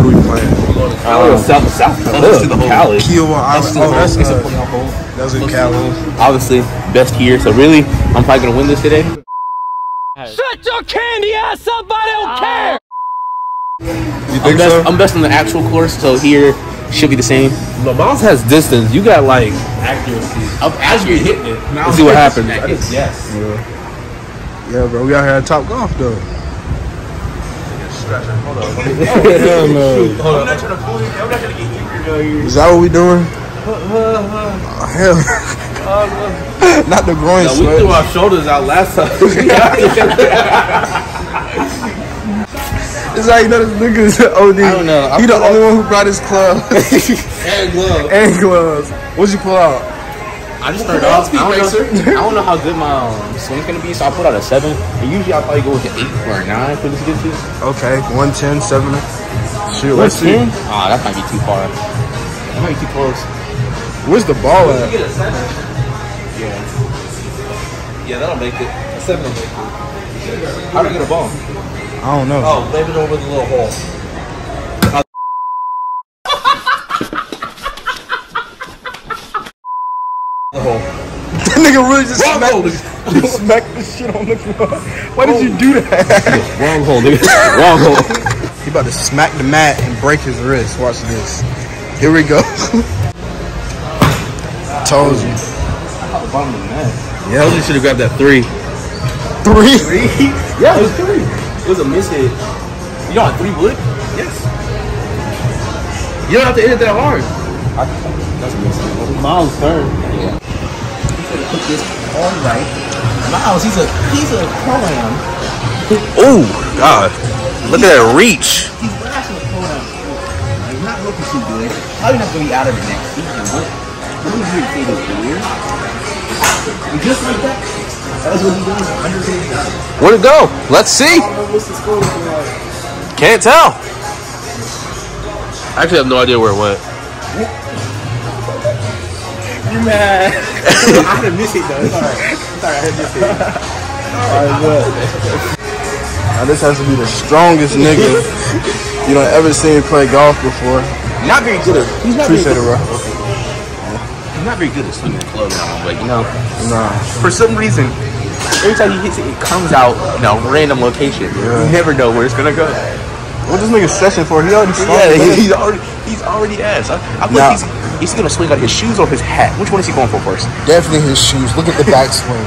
road we playing? Uh, South, South, Close to the hole. Cali. Kiawah Island. Oh, that's It's a uh, playoff hole. that's in Cali. Obviously, best here. So really, I'm probably gonna win this today. Shut your candy ass up, I don't care! You I'm think best, so? I'm best on the actual course, so here should be the same. But Miles has distance. You got like accuracy. Up as you're hitting it. Let's see what happens. Yes. yeah, bro. We out here at Top Golf though. Hell no. I'm not trying to pull you. I'm not trying to get here. Is that what we doing? Oh, hell. Not the groin No, we threw our shoulders out last time. Is how you know this nigga is OD. I don't know. I He the only one who brought his club and gloves. and gloves. What'd you pull out? I just started off. I don't, know, I don't know how good my um, swing's gonna be, so I put out a seven. And usually I'll probably go with an eight or a nine for this distance. Okay, 110, 7. Shoot, let's see. Ah, that might be too far. That might be too close. Where's the ball at? Get a seven? Yeah. Yeah, that'll make it. A seven will make it. How do you get a ball? I don't know. Oh, leave it over the little hole. The hole. That nigga really just smacked, smacked the shit on the floor. Why did you do that? Wrong hole, nigga. Wrong hole. he about to smack the mat and break his wrist. Watch this. Here we go. Told you. Bottom of the net. Yeah, Totally should have grabbed that three. three. Yeah, it was three. It was a miss hit. You know how three would? Yes. You don't have to hit it that hard. That's a miss hit. Miles' turn. Put this on right. Miles, he's a he's a pro-am. Oh, God. Look at that reach. He's blasting a pro-am. He's not looking too good. Probably not gonna be out of the next season. What? What is he say this year? And just like that, that's what he does. Under his Where'd it go? Let's see. Can't tell. I actually have no idea where it went. You mad? I had to miss it though. It's alright. It's alright. I had to miss it. Alright, what? Now this has to be the strongest nigga you don't ever seen play golf before. Not very good. At, he's not very Appreciate it, good. bro. He's not very good at swinging the club now, but you know, Nah. for some reason, every time he hits it, it comes out in a random location. You never know where it's gonna go. What this nigga stretching for? He already strong. Yeah, man. he's already he's already ass. I, I Nah. think he's, he's gonna swing out his shoes or his hat. Which one is he going for first? Definitely his shoes. Look at the back swing.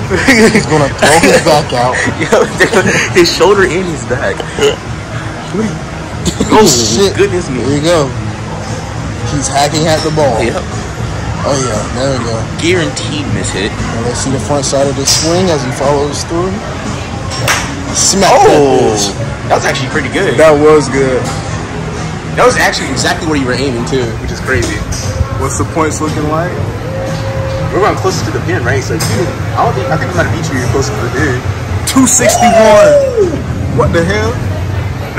He's gonna throw his back out. his shoulder and his back. Oh, oh shit! goodness There me. you go. He's hacking at the ball. Yep. Oh yeah, there we go. Guaranteed miss hit. Now let's see the front side of the swing as he follows through. Smack Oh, that was actually pretty good. That was good. That was actually exactly what you were aiming too, which is crazy. What's the points looking like? We're going closest to the pin, right? So you, I don't think I think I'm gonna beat you. You're closer to the pin. 261. What the hell?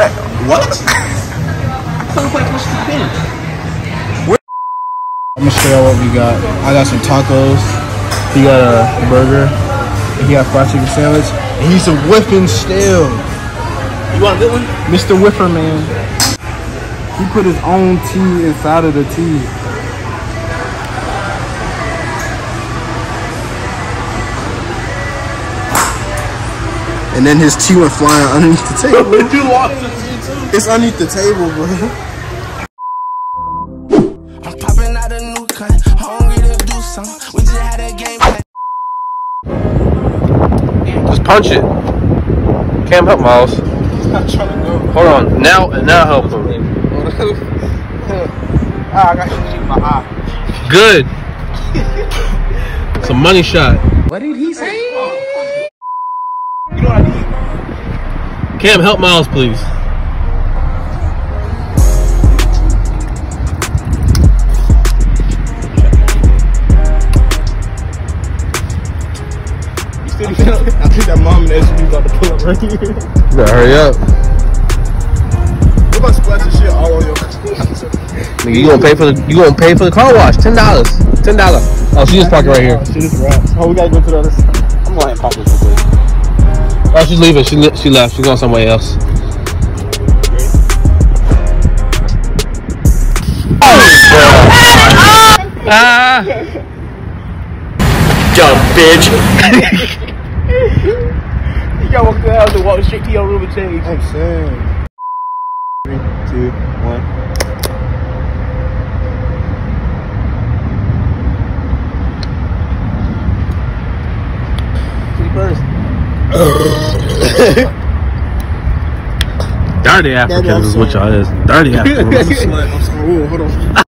That, What? I thought we played closer to the pin. I'm gonna show y'all what we got. I got some tacos. He got a burger. And he got fried chicken sandwich. And he's a whipping still. You want a good one? Mr. Whipper man. He put his own tea inside of the tea. And then his tea went flying underneath the table. you lost the pin too. it's underneath the table, bro. I'm popping out a new cut, hungry to do something. We just had a game plan. Just punch it. Cam, help Miles. Hold on. Now, now help him. Ah, I got shit in my eye. Good. It's a money shot. What did he say? You know what I need? Cam, help Miles, please. I think that mom and SUV about to pull up right here. Better hurry up. What about splashing shit all on your Nigga, you gonna pay for the you gonna pay for the car wash? Ten dollars, ten dollars. Oh, she just parked right here. Oh, she just wraps. Oh, we gotta go to the other side. I'm going to pop this real quick. Oh, she's leaving. She she left. She's going somewhere else. Oh, oh, ah! Dumb bitch. You gotta walk through the house and walk straight to your room and change. I'm saying. Three, two, one. Dirty Africans is what y'all is. Dirty Africans. I'm sorry. Hold on.